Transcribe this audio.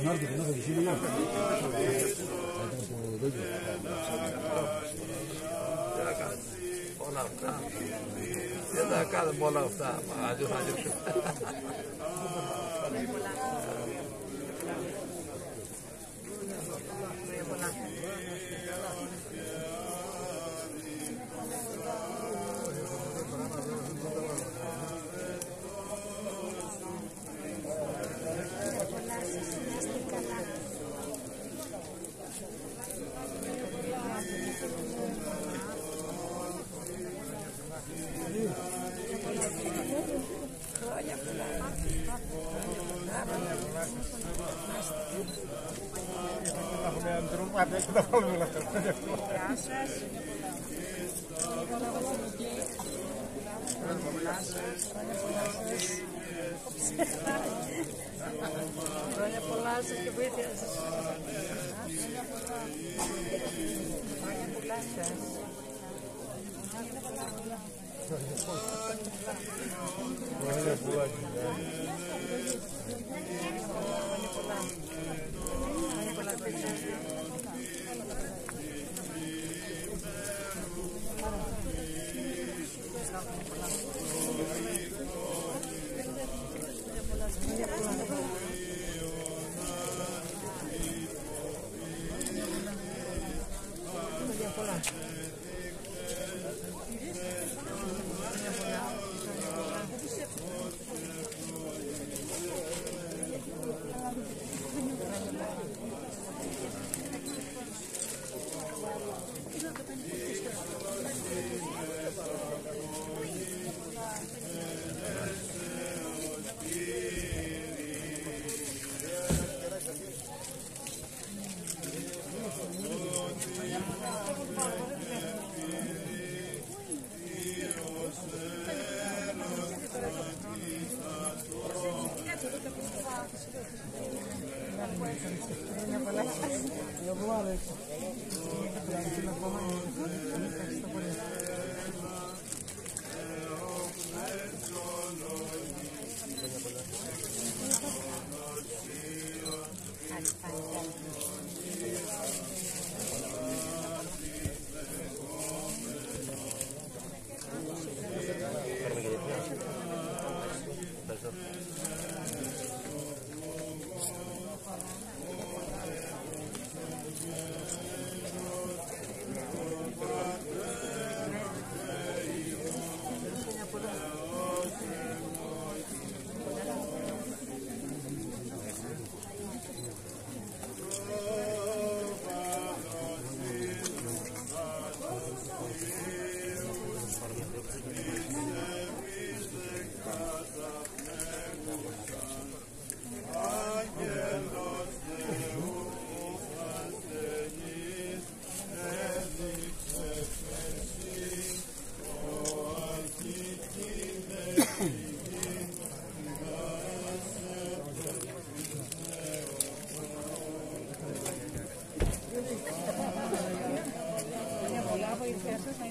Bunlar gibi ne kadar işe yeah, I got it. Ball Τρουμάτε, έχει τα βάλουμε όλα αυτά. Γεια σας. Χρόνια πολλά σας. Χρόνια πολλά σας. Χρόνια πολλά. Χρόνια πολλά. Yo, Alex. gracias a.